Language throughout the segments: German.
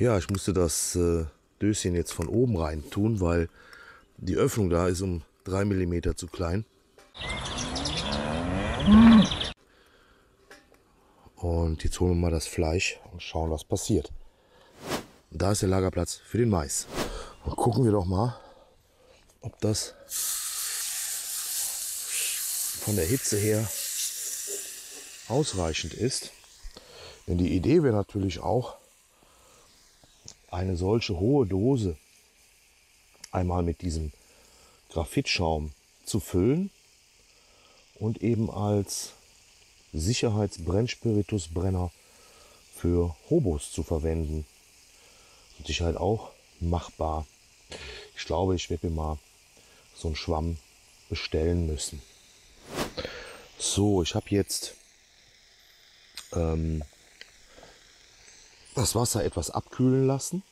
Ja, ich musste das äh, Döschen jetzt von oben rein tun, weil die Öffnung da ist um 3 mm zu klein. Und jetzt holen wir mal das Fleisch und schauen, was passiert. Und da ist der Lagerplatz für den Mais. Und gucken wir doch mal, ob das von der Hitze her ausreichend ist. Denn die Idee wäre natürlich auch, eine solche hohe Dose einmal mit diesem Graphitschaum zu füllen und eben als Sicherheitsbrennspiritusbrenner für Hobos zu verwenden. Mit Sicherheit auch machbar. Ich glaube, ich werde mir mal so einen Schwamm bestellen müssen. So, ich habe jetzt ähm, das Wasser etwas abkühlen lassen.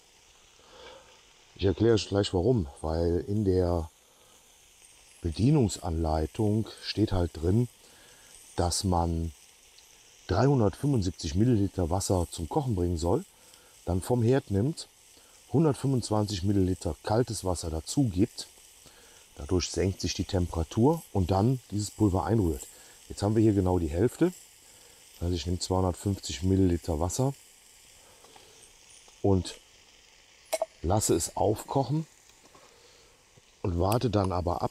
Ich erkläre euch gleich warum, weil in der Bedienungsanleitung steht halt drin, dass man 375 Milliliter Wasser zum Kochen bringen soll, dann vom Herd nimmt, 125 Milliliter kaltes Wasser dazu gibt, dadurch senkt sich die Temperatur und dann dieses Pulver einrührt. Jetzt haben wir hier genau die Hälfte. Also ich nehme 250 Milliliter Wasser und lasse es aufkochen und warte dann aber ab.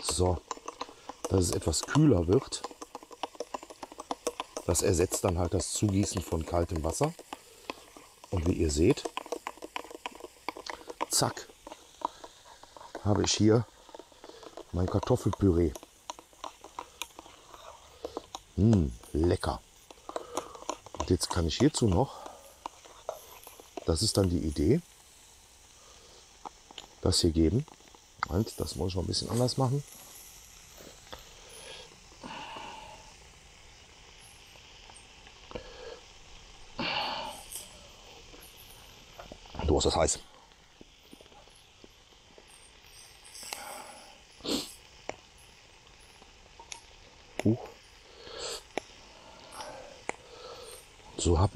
So, dass es etwas kühler wird. Das ersetzt dann halt das Zugießen von kaltem Wasser. Und wie ihr seht, zack, habe ich hier mein Kartoffelpüree. Mmh, lecker. Und jetzt kann ich hierzu noch, das ist dann die Idee, das hier geben. Und das muss ich mal ein bisschen anders machen. Du hast das heiß.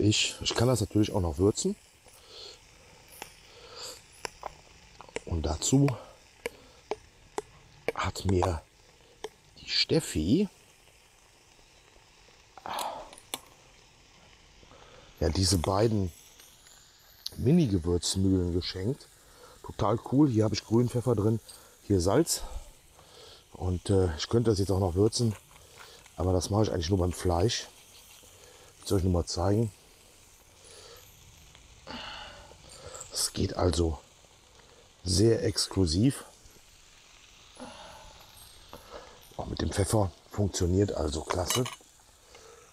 Ich, ich kann das natürlich auch noch würzen. Und dazu hat mir die Steffi ja diese beiden Mini-Gewürzmühlen geschenkt. Total cool. Hier habe ich Grünpfeffer drin, hier Salz. Und äh, ich könnte das jetzt auch noch würzen, aber das mache ich eigentlich nur beim Fleisch. Ich soll euch nur mal zeigen. Es geht also sehr exklusiv. Auch mit dem Pfeffer funktioniert also klasse.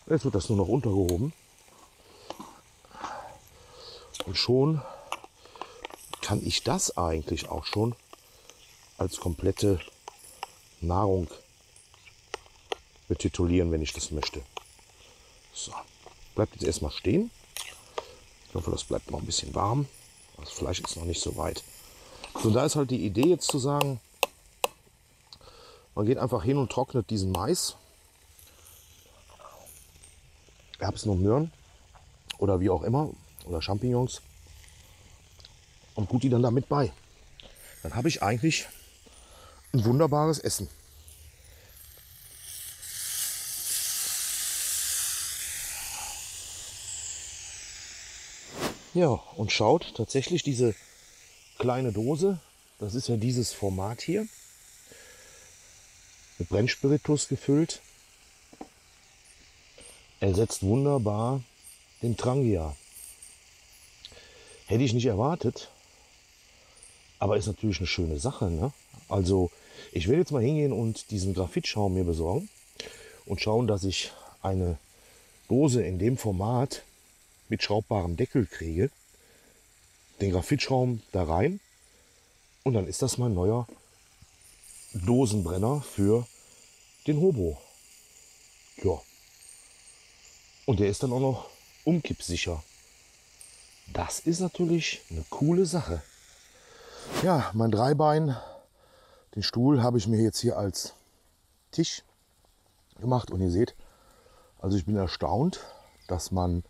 Jetzt wird das nur noch untergehoben. Und schon kann ich das eigentlich auch schon als komplette Nahrung betitulieren, wenn ich das möchte. So bleibt jetzt erstmal stehen. Ich hoffe, das bleibt noch ein bisschen warm. Das Fleisch ist noch nicht so weit. So, da ist halt die Idee jetzt zu sagen, man geht einfach hin und trocknet diesen Mais. Erbsen und Möhren oder wie auch immer oder Champignons und tut die dann damit bei. Dann habe ich eigentlich ein wunderbares Essen. Ja, und schaut tatsächlich diese kleine Dose, das ist ja dieses Format hier, mit Brennspiritus gefüllt, ersetzt wunderbar den Trangia. Hätte ich nicht erwartet, aber ist natürlich eine schöne Sache. Ne? Also ich werde jetzt mal hingehen und diesen Graphitschaum mir besorgen und schauen, dass ich eine Dose in dem Format mit schraubbarem Deckel kriege, den Graphitschaum da rein und dann ist das mein neuer Dosenbrenner für den Hobo. Ja. Und der ist dann auch noch umkippsicher. Das ist natürlich eine coole Sache. Ja, mein Dreibein, den Stuhl habe ich mir jetzt hier als Tisch gemacht und ihr seht, also ich bin erstaunt, dass man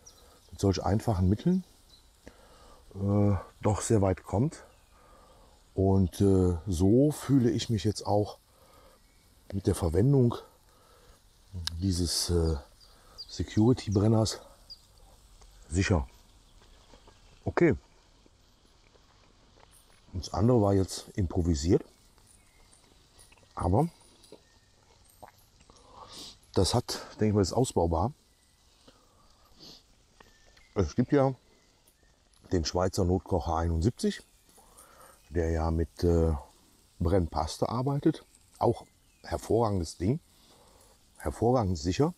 mit solch einfachen Mitteln äh, doch sehr weit kommt. Und äh, so fühle ich mich jetzt auch mit der Verwendung dieses äh, Security-Brenners sicher. Okay. Das andere war jetzt improvisiert. Aber das hat, denke ich mal, ist ausbaubar. Es gibt ja den Schweizer Notkocher 71, der ja mit äh, Brennpaste arbeitet. Auch hervorragendes Ding. Hervorragend sicher.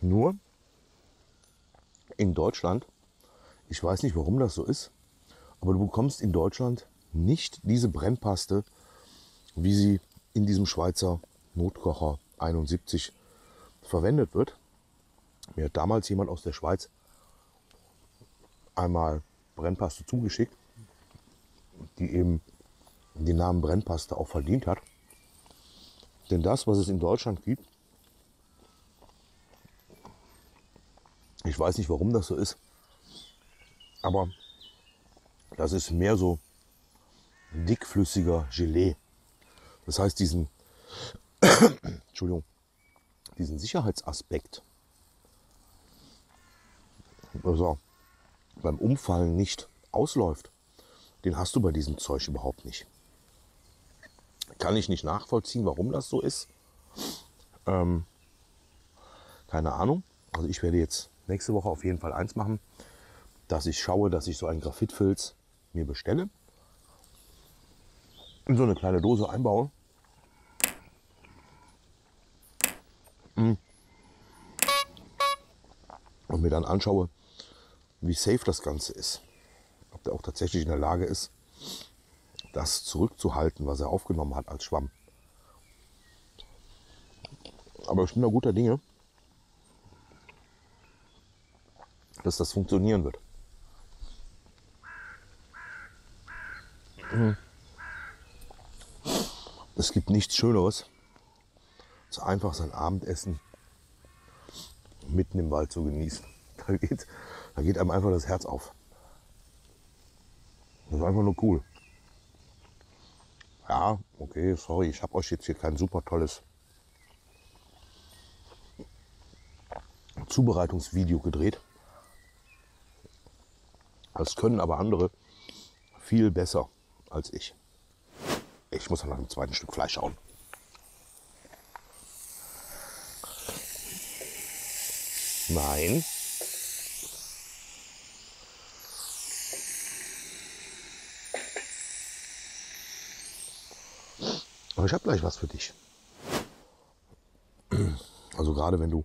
Nur in Deutschland, ich weiß nicht, warum das so ist, aber du bekommst in Deutschland nicht diese Brennpaste, wie sie in diesem Schweizer Notkocher 71 verwendet wird. Mir hat damals jemand aus der Schweiz einmal Brennpaste zugeschickt, die eben den Namen Brennpaste auch verdient hat. Denn das, was es in Deutschland gibt, ich weiß nicht, warum das so ist, aber das ist mehr so dickflüssiger Gelee. Das heißt, diesen, Entschuldigung, diesen Sicherheitsaspekt, also beim Umfallen nicht ausläuft, den hast du bei diesem Zeug überhaupt nicht. Kann ich nicht nachvollziehen, warum das so ist. Ähm, keine Ahnung. Also ich werde jetzt nächste Woche auf jeden Fall eins machen, dass ich schaue, dass ich so einen Graphitfilz mir bestelle. In so eine kleine Dose einbaue. Mm. Und mir dann anschaue, wie safe das Ganze ist. Ob der auch tatsächlich in der Lage ist, das zurückzuhalten, was er aufgenommen hat als Schwamm. Aber ich bin da guter Dinge, dass das funktionieren wird. Mhm. Es gibt nichts Schöneres, als einfach sein Abendessen mitten im Wald zu genießen. Da geht, da geht einem einfach das Herz auf. Das ist einfach nur cool. Ja, okay, sorry, ich habe euch jetzt hier kein super tolles Zubereitungsvideo gedreht. Das können aber andere viel besser als ich. Ich muss nach einem zweiten Stück Fleisch schauen. Nein. Aber ich habe gleich was für dich. Also gerade wenn du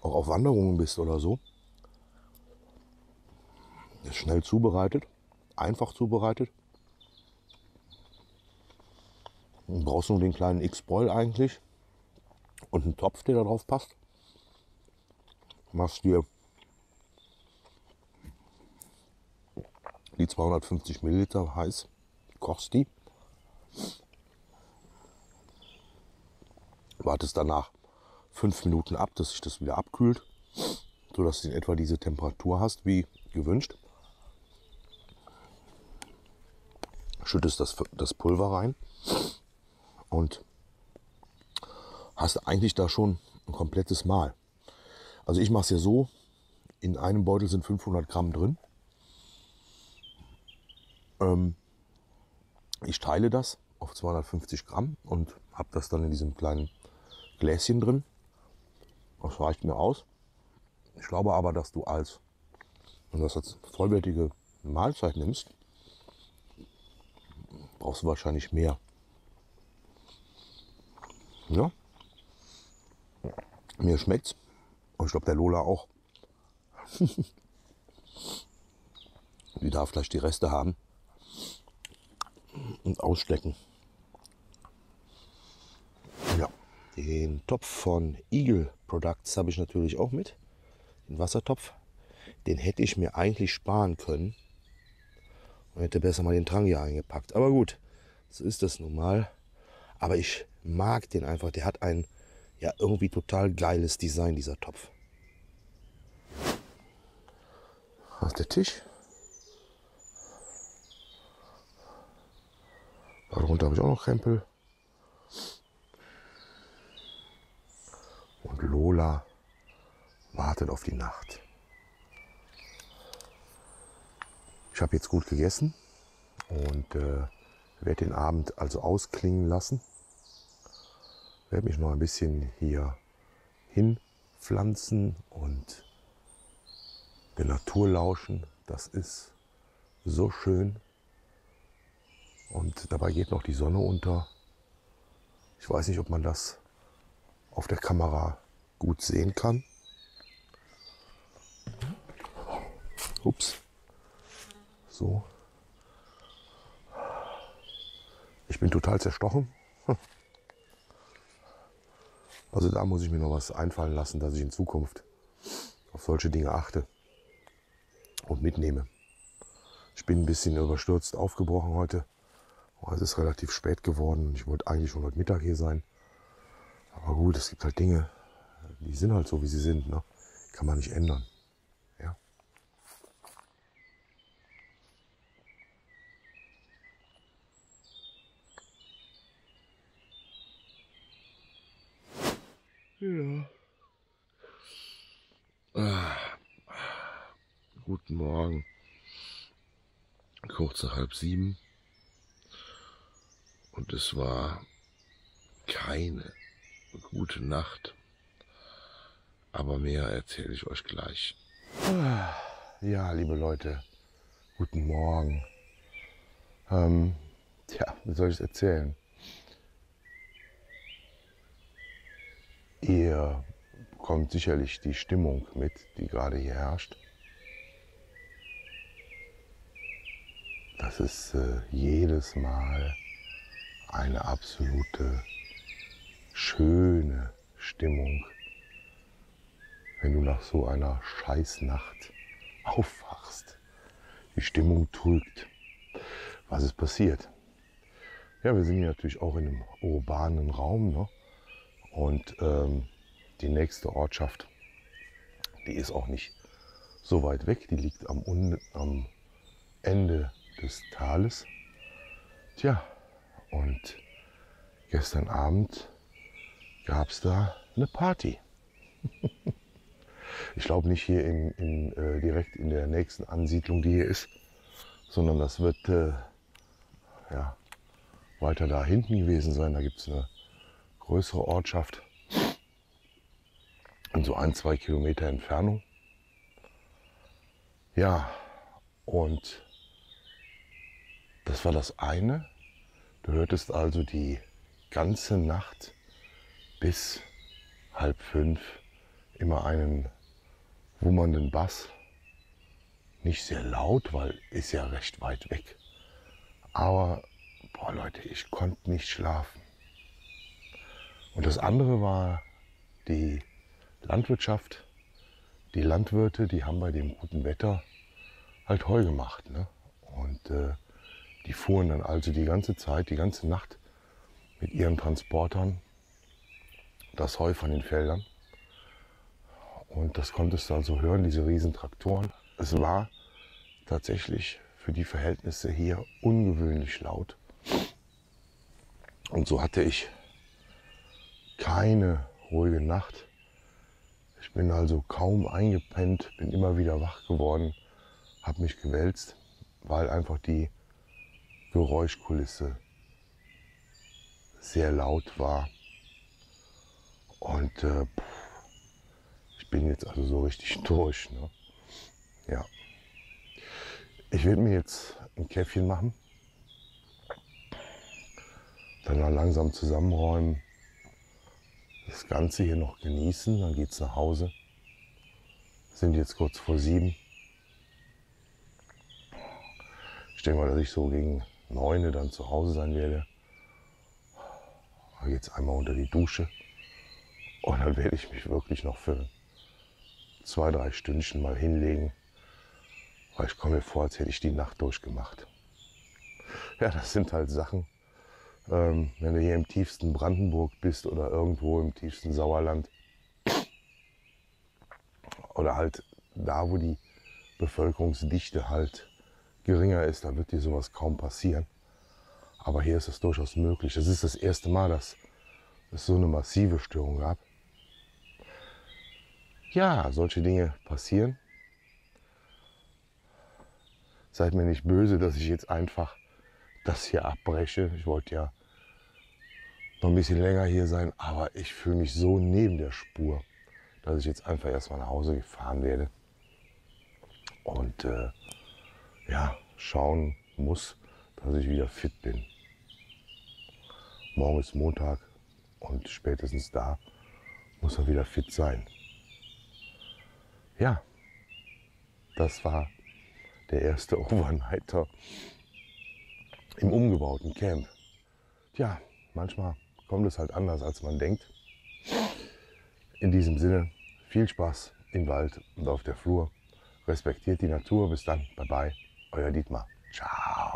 auch auf Wanderungen bist oder so, ist schnell zubereitet, einfach zubereitet. Du brauchst nur den kleinen X-Boil eigentlich und einen Topf, der da drauf passt. Machst dir die 250 Milliliter heiß, kochst die, wartest danach fünf Minuten ab, dass sich das wieder abkühlt, sodass du in etwa diese Temperatur hast wie gewünscht. Schüttest das, das Pulver rein und hast eigentlich da schon ein komplettes Mahl. Also ich mache es ja so, in einem Beutel sind 500 Gramm drin. Ähm, ich teile das auf 250 Gramm und habe das dann in diesem kleinen Gläschen drin. Das reicht mir aus. Ich glaube aber, dass du als, wenn du das als vollwertige Mahlzeit nimmst, brauchst du wahrscheinlich mehr. Ja. Mir schmeckt's. Und ich glaube, der Lola auch. die darf gleich die Reste haben und ausstecken. Ja, den Topf von Eagle Products habe ich natürlich auch mit. Den Wassertopf. Den hätte ich mir eigentlich sparen können. Und hätte besser mal den Drang hier eingepackt. Aber gut, so ist das nun mal. Aber ich mag den einfach. Der hat ein ja irgendwie total geiles Design, dieser Topf. ist der Tisch. Darunter habe ich auch noch Krempel. Lola wartet auf die Nacht. Ich habe jetzt gut gegessen und äh, werde den Abend also ausklingen lassen. Werde mich noch ein bisschen hier hinpflanzen und der Natur lauschen. Das ist so schön. Und dabei geht noch die Sonne unter. Ich weiß nicht, ob man das auf der Kamera gut sehen kann. Ups. So. Ich bin total zerstochen. Also da muss ich mir noch was einfallen lassen, dass ich in Zukunft auf solche Dinge achte und mitnehme. Ich bin ein bisschen überstürzt aufgebrochen heute. Es ist relativ spät geworden. Ich wollte eigentlich schon heute Mittag hier sein. Aber gut, es gibt halt Dinge, die sind halt so, wie sie sind. Ne? Kann man nicht ändern. Ja. Ja. Ah. Guten Morgen. Kurz halb sieben. Und es war keine gute Nacht. Aber mehr erzähle ich euch gleich. Ja, liebe Leute, guten Morgen. Ähm, tja, wie soll ich es erzählen? Ihr bekommt sicherlich die Stimmung mit, die gerade hier herrscht. Das ist äh, jedes Mal eine absolute schöne Stimmung, wenn du nach so einer Scheißnacht aufwachst. Die Stimmung trügt. Was ist passiert? Ja, wir sind hier natürlich auch in einem urbanen Raum. Ne? Und ähm, die nächste Ortschaft, die ist auch nicht so weit weg. Die liegt am, am Ende des Tales. Tja, und gestern Abend gab es da eine Party. ich glaube nicht hier in, in äh, direkt in der nächsten Ansiedlung, die hier ist, sondern das wird äh, ja, weiter da hinten gewesen sein. Da gibt es eine größere Ortschaft in so ein, zwei Kilometer Entfernung. Ja, und das war das eine. Du hörtest also die ganze Nacht bis halb fünf immer einen wummernden Bass. Nicht sehr laut, weil ist ja recht weit weg. Aber, boah Leute, ich konnte nicht schlafen. Und das andere war die Landwirtschaft. Die Landwirte, die haben bei dem guten Wetter halt Heu gemacht. Ne? Und äh, die fuhren dann also die ganze Zeit, die ganze Nacht mit ihren Transportern das Heu von den Feldern. Und das konntest du also hören, diese riesen Traktoren. Es war tatsächlich für die Verhältnisse hier ungewöhnlich laut. Und so hatte ich keine ruhige Nacht. Ich bin also kaum eingepennt, bin immer wieder wach geworden, habe mich gewälzt, weil einfach die Geräuschkulisse sehr laut war. Und äh, bin jetzt also so richtig durch. Ne? Ja. Ich werde mir jetzt ein Käffchen machen. Dann langsam zusammenräumen. Das Ganze hier noch genießen. Dann geht es nach Hause. Sind jetzt kurz vor sieben. Ich denke mal, dass ich so gegen neun dann zu Hause sein werde. Jetzt einmal unter die Dusche und dann werde ich mich wirklich noch für zwei, drei Stündchen mal hinlegen, weil ich komme mir vor, als hätte ich die Nacht durchgemacht. Ja, das sind halt Sachen, ähm, wenn du hier im tiefsten Brandenburg bist oder irgendwo im tiefsten Sauerland oder halt da, wo die Bevölkerungsdichte halt geringer ist, dann wird dir sowas kaum passieren. Aber hier ist es durchaus möglich. Es ist das erste Mal, dass es so eine massive Störung gab. Ja, solche Dinge passieren. Seid mir nicht böse, dass ich jetzt einfach das hier abbreche. Ich wollte ja noch ein bisschen länger hier sein, aber ich fühle mich so neben der Spur, dass ich jetzt einfach erstmal nach Hause gefahren werde und äh, ja, schauen muss, dass ich wieder fit bin. Morgen ist Montag und spätestens da muss er wieder fit sein. Ja, das war der erste Overnighter im umgebauten Camp. Tja, manchmal kommt es halt anders, als man denkt. In diesem Sinne, viel Spaß im Wald und auf der Flur. Respektiert die Natur. Bis dann. Bye bye. Euer Dietmar. Ciao.